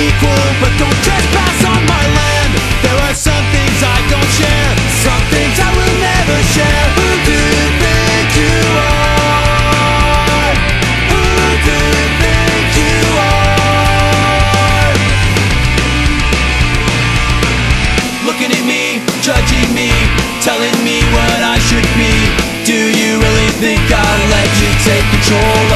equal, but don't trespass on my land. There are some things I don't share, some things I will never share. Who do you think you are? Who do you think you are? Looking at me, judging me, telling me what I should be. Do you really think I'll let you take control?